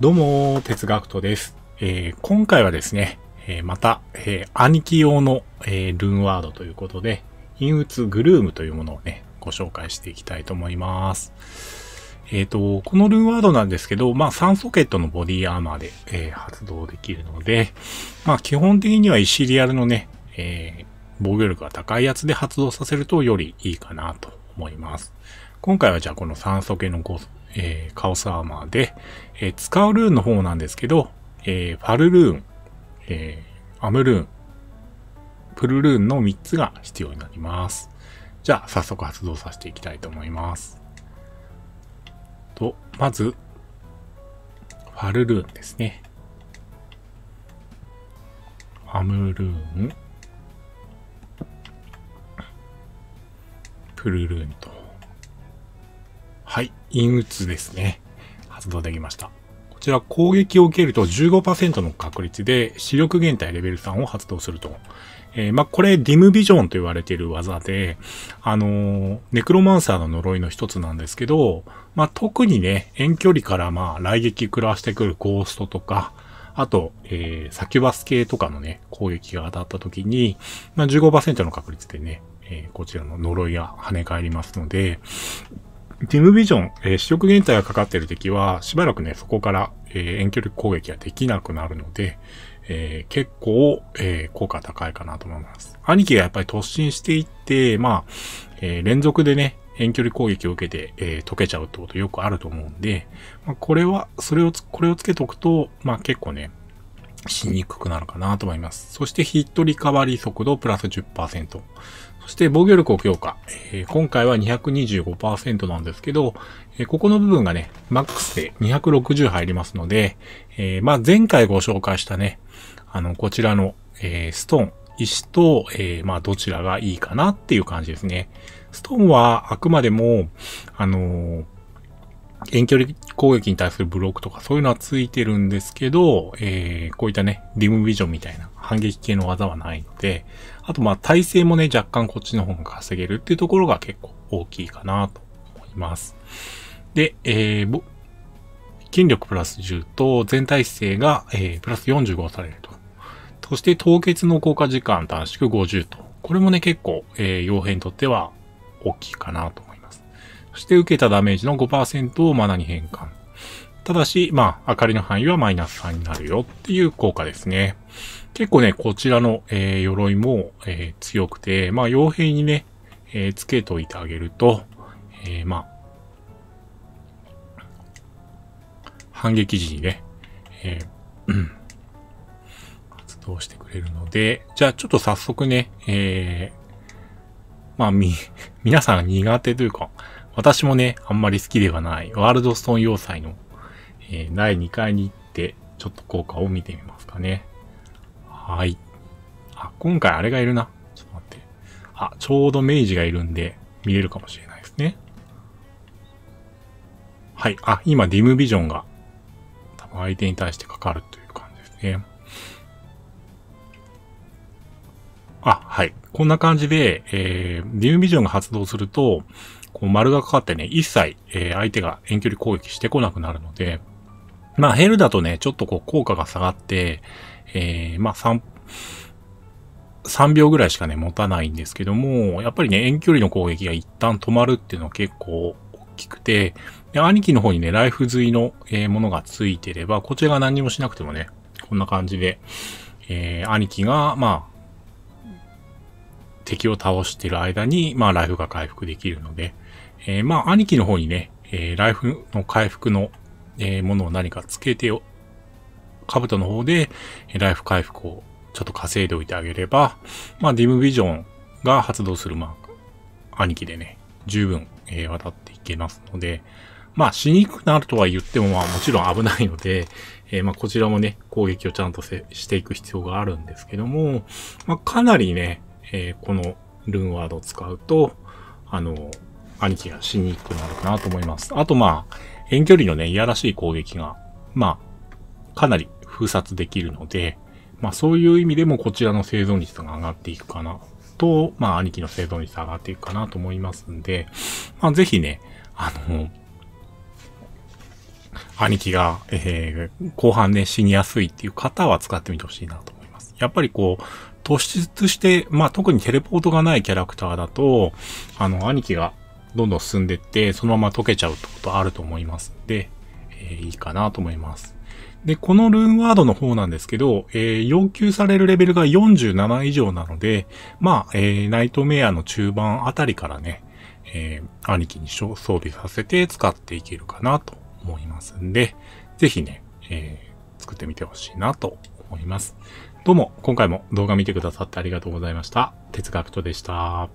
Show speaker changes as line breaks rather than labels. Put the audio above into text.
どうも、哲学とです。えー、今回はですね、えー、また、えー、兄貴用の、えルーンワードということで、陰鬱グルームというものをね、ご紹介していきたいと思います。えっ、と、このルーンワードなんですけど、まあ3ソケットのボディアーマーで、え発動できるので、まあ基本的には石リアルのね、え防御力が高いやつで発動させるとよりいいかなと思います。今回はじゃあこの酸素系の5えー、カオスアーマーで、えー、使うルーンの方なんですけど、えー、ファルルーン、えー、アムルーン、プルルーンの3つが必要になります。じゃあ、早速発動させていきたいと思います。と、まず、ファルルーンですね。アムルーン、プルルーンと。はい、陰鬱ですね。発動できました。こちら攻撃を受けると15%の確率で視力減退レベル3を発動すると。えー、ま、これディムビジョンと言われている技で、あのー、ネクロマンサーの呪いの一つなんですけど、まあ、特にね、遠距離からまあ、雷撃食らわしてくるゴーストとか、あと、えー、サキュバス系とかのね、攻撃が当たった時に、まあ15%の確率でね、え、こちらの呪いが跳ね返りますので、ディムビジョン、えー、視力減退がかかっている敵は、しばらくね、そこから、えー、遠距離攻撃ができなくなるので、えー、結構、え、効果高いかなと思います。兄貴がやっぱり突進していって、まあ、え、連続でね、遠距離攻撃を受けて、え、溶けちゃうってことよくあると思うんで、まあ、これは、それをこれをつけておくと、まあ結構ね、しにくくなるかなと思います。そしてヒットリカバリー速度プラス10%。そして防御力を強化。えー、今回は225%なんですけど、えー、ここの部分がね、マックスで260入りますので、えー、まあ前回ご紹介したね、あの、こちらの、えストーン、石と、えまあどちらがいいかなっていう感じですね。ストーンはあくまでも、あの遠距離攻撃に対するブロックとかそういうのはついてるんですけど、えー、こういったね、ディムビジョンみたいな反撃系の技はないので、あとまあ耐性もね、若干こっちの方が稼げるっていうところが結構大きいかなと思います。で、えー、筋力プラス10と全体姿勢が、えー、プラス45されると。そして凍結の効果時間短縮50と。これもね、結構、えー、傭兵にとっては大きいかなと。して受けたダメージの5%をマナに変換。ただし、まあ、明かりの範囲はマイナス3になるよっていう効果ですね。結構ね、こちらの、えー、鎧も、えー、強くて、まあ、傭兵にね、えー、つけといてあげると、えー、まあ、反撃時にね、えー、うん、発動してくれるので、じゃあちょっと早速ね、えー、まあ、み、皆さん苦手というか、私もね、あんまり好きではない、ワールドストーン要塞の、えー、第2回に行って、ちょっと効果を見てみますかね。はい。あ、今回あれがいるな。ちょっと待って。あ、ちょうど明治がいるんで、見れるかもしれないですね。はい。あ、今、ディムビジョンが、多分相手に対してかかるという感じですね。あ、はい。こんな感じで、えー、ディムビジョンが発動すると、こう丸がかかってね、一切、えー、相手が遠距離攻撃してこなくなるので、まあヘルだとね、ちょっとこう効果が下がって、えー、まあ3、3秒ぐらいしかね、持たないんですけども、やっぱりね、遠距離の攻撃が一旦止まるっていうのは結構大きくて、で兄貴の方にね、ライフ髄の、えー、ものがついてれば、こちらが何もしなくてもね、こんな感じで、えー、兄貴が、まあ、敵を倒してる間に、まあ、ライフが回復できるので、えー、まあ、兄貴の方にね、えー、ライフの回復の、えー、ものを何かつけてカブトの方で、えライフ回復をちょっと稼いでおいてあげれば、まあ、ディムビジョンが発動する、まあ、兄貴でね、十分、え、渡っていけますので、まあ、しにくくなるとは言っても、まあ、もちろん危ないので、えー、まあ、こちらもね、攻撃をちゃんとしていく必要があるんですけども、まあ、かなりね、えー、このルーンワードを使うと、あの、兄貴がしにくくなるかなと思います。あと、まあ、遠距離のね、いやらしい攻撃が、まあ、かなり封殺できるので、まあそういう意味でもこちらの生存率が上がっていくかなと、まあ兄貴の生存率上がっていくかなと思いますんで、まあぜひね、あの、兄貴が、えー、後半ね、死にやすいっていう方は使ってみてほしいなとます。やっぱりこう、突出して、まあ特にテレポートがないキャラクターだと、あの、兄貴がどんどん進んでって、そのまま溶けちゃうってことあると思いますんで、えー、いいかなと思います。で、このルーンワードの方なんですけど、えー、要求されるレベルが47以上なので、まあ、えー、ナイトメアの中盤あたりからね、えー、兄貴に装備させて使っていけるかなと思いますんで、ぜひね、えー、作ってみてほしいなと思います。どうも、今回も動画見てくださってありがとうございました。哲学とでした。